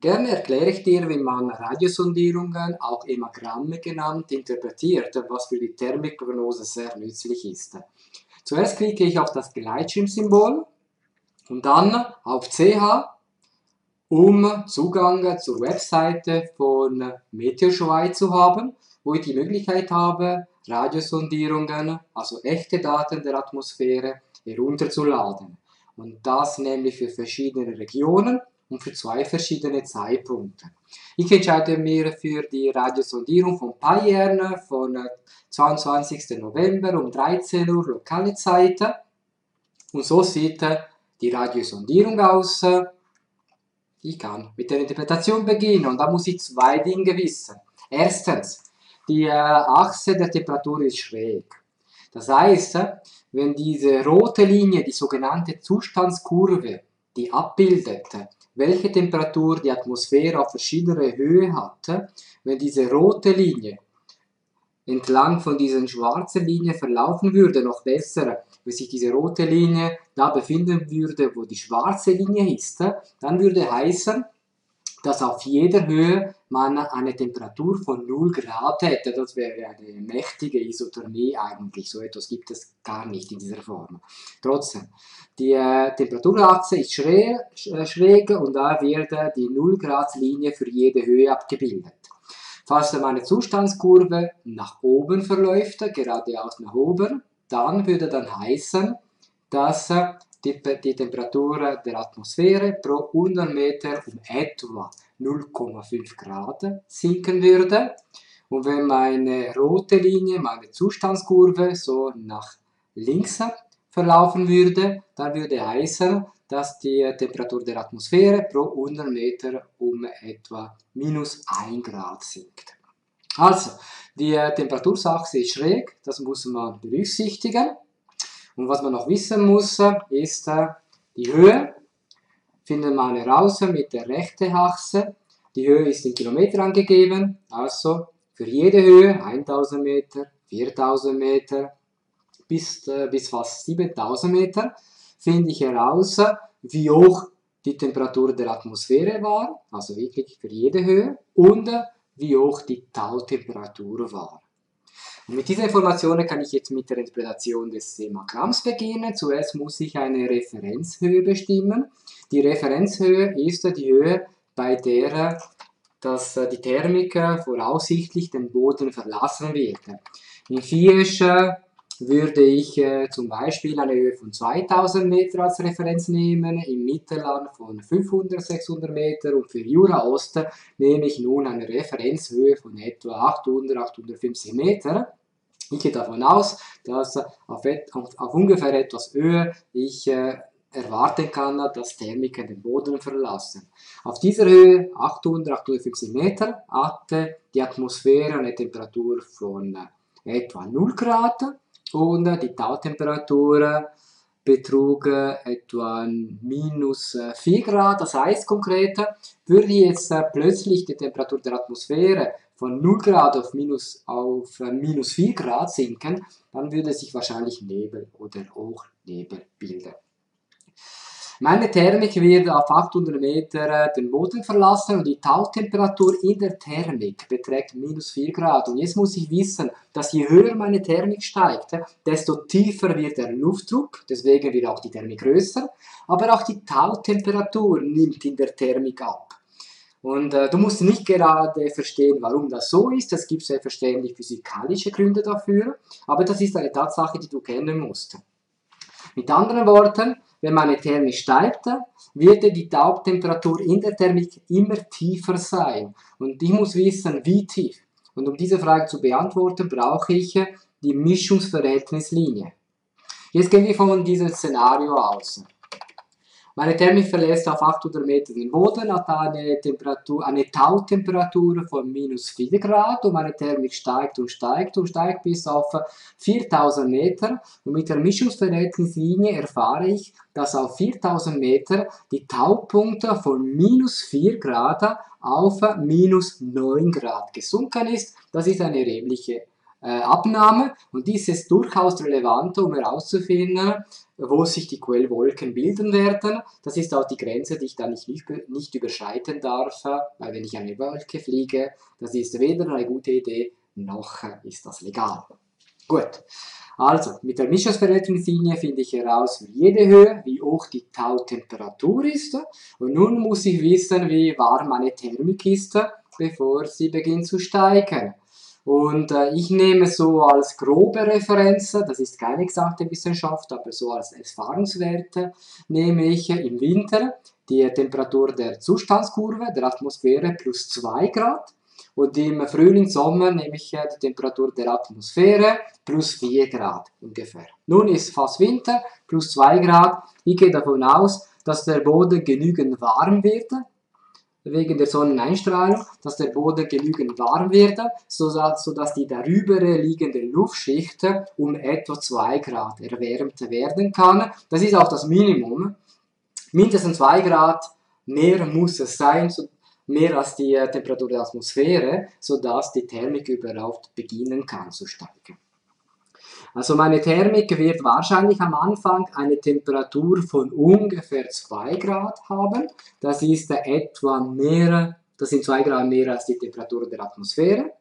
Gerne erkläre ich dir, wie man Radiosondierungen, auch Emagramme genannt, interpretiert, was für die Thermikprognose sehr nützlich ist. Zuerst klicke ich auf das Gleitschirmsymbol und dann auf CH, um Zugang zur Webseite von Meteorschweiz zu haben, wo ich die Möglichkeit habe, Radiosondierungen, also echte Daten der Atmosphäre, herunterzuladen. Und das nämlich für verschiedene Regionen und für zwei verschiedene Zeitpunkte. Ich entscheide mich für die Radiosondierung von Payerne von 22. November um 13 Uhr lokale Zeit. Und so sieht die Radiosondierung aus. Ich kann mit der Interpretation beginnen und da muss ich zwei Dinge wissen. Erstens, die äh, Achse der Temperatur ist schräg. Das heißt, wenn diese rote Linie, die sogenannte Zustandskurve, die abbildet, welche Temperatur die Atmosphäre auf verschiedener Höhe hat, wenn diese rote Linie entlang von diesen schwarzen Linien verlaufen würde, noch besser, wenn sich diese rote Linie da befinden würde, wo die schwarze Linie ist, dann würde heißen, dass auf jeder Höhe man eine Temperatur von 0 Grad hätte. Das wäre eine mächtige Isothermie eigentlich. So etwas gibt es gar nicht in dieser Form. Trotzdem, die äh, Temperaturachse ist schräg, äh, schräg und da wird äh, die 0 Grad Linie für jede Höhe abgebildet. Falls meine Zustandskurve nach oben verläuft, geradeaus nach oben, dann würde dann heißen, dass äh, die, die Temperatur der Atmosphäre pro 100 Meter um etwa 0,5 Grad sinken würde. Und wenn meine rote Linie, meine Zustandskurve so nach links verlaufen würde, dann würde heißen, dass die Temperatur der Atmosphäre pro 100 Meter um etwa minus 1 Grad sinkt. Also, die Temperaturachse ist schräg, das muss man berücksichtigen. Und was man noch wissen muss, ist äh, die Höhe. Finden wir heraus mit der rechten Achse. Die Höhe ist in Kilometer angegeben, also für jede Höhe 1000 Meter, 4000 Meter bis, äh, bis fast 7000 Meter finde ich heraus, wie hoch die Temperatur der Atmosphäre war, also wirklich für jede Höhe, und wie hoch die Tautemperatur war. Und mit dieser Information kann ich jetzt mit der Interpretation des Semagramms beginnen. Zuerst muss ich eine Referenzhöhe bestimmen. Die Referenzhöhe ist die Höhe, bei der dass die Thermik voraussichtlich den Boden verlassen wird. In Fiesch würde ich äh, zum Beispiel eine Höhe von 2000 Meter als Referenz nehmen, im Mittelland von 500, 600 Meter und für Jura Osten nehme ich nun eine Referenzhöhe von etwa 800, 850 Meter. Ich gehe davon aus, dass auf, auf, auf ungefähr etwas Höhe ich äh, erwarten kann, dass Thermiker den Boden verlassen. Auf dieser Höhe, 800, 850 Meter, hatte die Atmosphäre eine Temperatur von äh, etwa 0 Grad und äh, die Tautemperatur betrug äh, etwa minus 4 Grad. Das heißt konkret, würde jetzt plötzlich die Temperatur der Atmosphäre von 0 Grad auf minus, auf minus 4 Grad sinken, dann würde sich wahrscheinlich Nebel oder Hochnebel bilden. Meine Thermik wird auf 800 Meter äh, den Boden verlassen und die Tautemperatur in der Thermik beträgt minus 4 Grad. Und jetzt muss ich wissen, dass je höher meine Thermik steigt, desto tiefer wird der Luftdruck, deswegen wird auch die Thermik größer, aber auch die Tautemperatur nimmt in der Thermik ab. Und äh, du musst nicht gerade verstehen, warum das so ist. Es gibt selbstverständlich physikalische Gründe dafür, aber das ist eine Tatsache, die du kennen musst. Mit anderen Worten, wenn meine Thermik steigt, wird die Taubtemperatur in der Thermik immer tiefer sein. Und ich muss wissen, wie tief. Und um diese Frage zu beantworten, brauche ich die Mischungsverhältnislinie. Jetzt gehen wir von diesem Szenario aus. Meine Thermik verlässt auf 800 Meter den Boden, hat eine, Temperatur, eine Tautemperatur von minus 4 Grad und meine Thermik steigt und steigt und steigt bis auf 4000 Meter. Und mit der Mischungsverhältnislinie erfahre ich, dass auf 4000 Meter die Taupunkte von minus 4 Grad auf minus 9 Grad gesunken ist. Das ist eine erhebliche Abnahme und dies ist durchaus relevant, um herauszufinden, wo sich die Quellwolken bilden werden. Das ist auch die Grenze, die ich dann nicht, nicht überschreiten darf, weil wenn ich eine Wolke fliege, das ist weder eine gute Idee, noch ist das legal. Gut, also mit der Mischungsverhältnislinie finde ich heraus für jede Höhe, wie hoch die Tautemperatur ist und nun muss ich wissen, wie warm meine Thermik ist, bevor sie beginnt zu steigen. Und äh, ich nehme so als grobe Referenz, das ist keine exakte Wissenschaft, aber so als Erfahrungswerte nehme ich im Winter die Temperatur der Zustandskurve der Atmosphäre plus 2 Grad und im Frühling, Sommer nehme ich die Temperatur der Atmosphäre plus 4 Grad ungefähr. Nun ist fast Winter, plus 2 Grad. Ich gehe davon aus, dass der Boden genügend warm wird, wegen der Sonneneinstrahlung, dass der Boden genügend warm wird, sodass die darüber liegende Luftschicht um etwa 2 Grad erwärmt werden kann. Das ist auch das Minimum. Mindestens 2 Grad mehr muss es sein, mehr als die Temperatur der Atmosphäre, sodass die Thermik überhaupt beginnen kann zu steigen. Also meine Thermik wird wahrscheinlich am Anfang eine Temperatur von ungefähr 2 Grad haben. Das ist etwa mehr, das sind 2 Grad mehr als die Temperatur der Atmosphäre.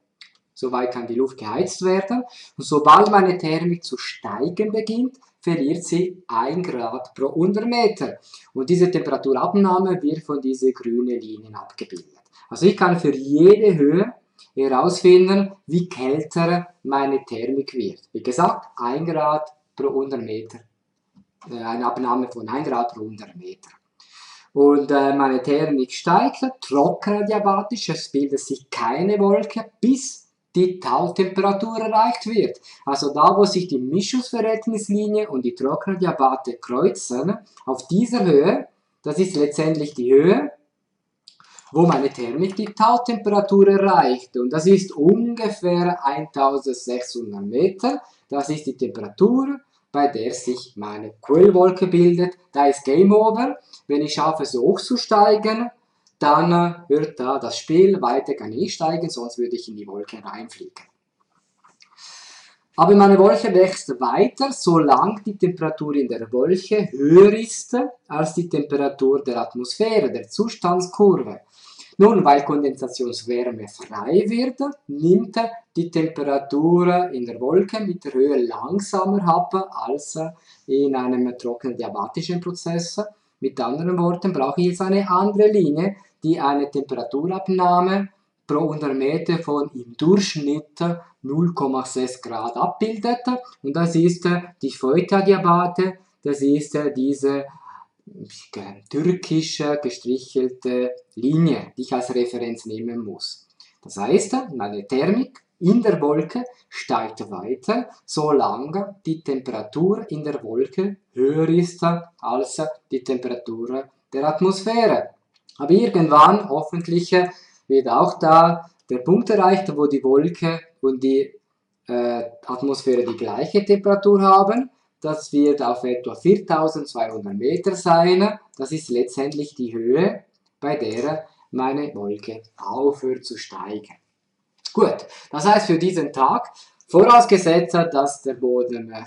Soweit kann die Luft geheizt werden. Und sobald meine Thermik zu steigen beginnt, verliert sie 1 Grad pro Untermeter. Und diese Temperaturabnahme wird von diesen grünen Linien abgebildet. Also ich kann für jede Höhe herausfinden, wie kälter meine Thermik wird. Wie gesagt, 1 Grad pro 100 Meter. Äh, eine Abnahme von 1 Grad pro 100 Meter. Und äh, meine Thermik steigt, trocken diabatisch, es bildet sich keine Wolke, bis die Tautemperatur erreicht wird. Also da, wo sich die Mischungsverhältnislinie und die Trockendiabate kreuzen, auf dieser Höhe, das ist letztendlich die Höhe, wo meine Thermik die Tautemperatur erreicht. Und das ist ungefähr 1600 Meter. Das ist die Temperatur, bei der sich meine Quellwolke bildet. Da ist Game Over. Wenn ich schaffe, so hoch zu steigen, dann wird da das Spiel weiter gar nicht steigen, sonst würde ich in die Wolke reinfliegen. Aber meine Wolke wächst weiter, solange die Temperatur in der Wolke höher ist als die Temperatur der Atmosphäre, der Zustandskurve. Nun, weil Kondensationswärme frei wird, nimmt die Temperatur in der Wolke mit der Höhe langsamer ab als in einem trockenen diabatischen Prozess. Mit anderen Worten brauche ich jetzt eine andere Linie, die eine Temperaturabnahme pro 100 Meter von im Durchschnitt 0,6 Grad abbildet. Und das ist die Feuta-Diabate, das ist diese türkische gestrichelte Linie, die ich als Referenz nehmen muss. Das heißt, meine Thermik in der Wolke steigt weiter, solange die Temperatur in der Wolke höher ist als die Temperatur der Atmosphäre. Aber irgendwann, hoffentlich, wird auch da der Punkt erreicht, wo die Wolke und die äh, Atmosphäre die gleiche Temperatur haben das wird auf etwa 4200 Meter sein. Das ist letztendlich die Höhe, bei der meine Wolke aufhört zu steigen. Gut, das heißt für diesen Tag, vorausgesetzt, dass der Boden äh,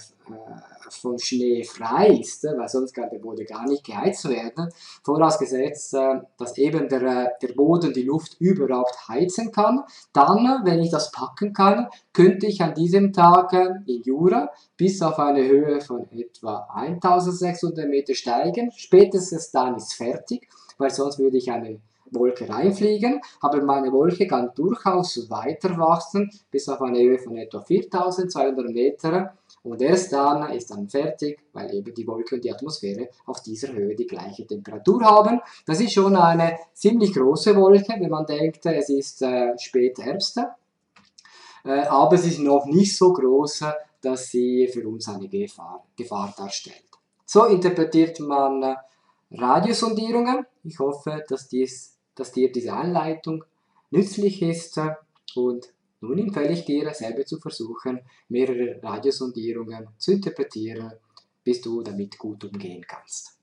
von Schnee frei ist, weil sonst kann der Boden gar nicht geheizt werden, vorausgesetzt, äh, dass eben der, äh, der Boden die Luft überhaupt heizen kann, dann, wenn ich das packen kann, könnte ich an diesem Tag äh, in Jura bis auf eine Höhe von etwa 1600 Meter steigen. Spätestens dann ist fertig, weil sonst würde ich eine Wolke reinfliegen, aber meine Wolke kann durchaus weiter wachsen bis auf eine Höhe von etwa 4200 Meter und erst dann ist dann fertig, weil eben die Wolke und die Atmosphäre auf dieser Höhe die gleiche Temperatur haben. Das ist schon eine ziemlich große Wolke, wenn man denkt, es ist äh, spät Herbst. Äh, aber sie ist noch nicht so groß, dass sie für uns eine Gefahr, Gefahr darstellt. So interpretiert man äh, Radiosondierungen. Ich hoffe, dass, dies, dass dir diese Anleitung nützlich ist und nun empfehle ich dir, selber zu versuchen, mehrere Radiosondierungen zu interpretieren, bis du damit gut umgehen kannst.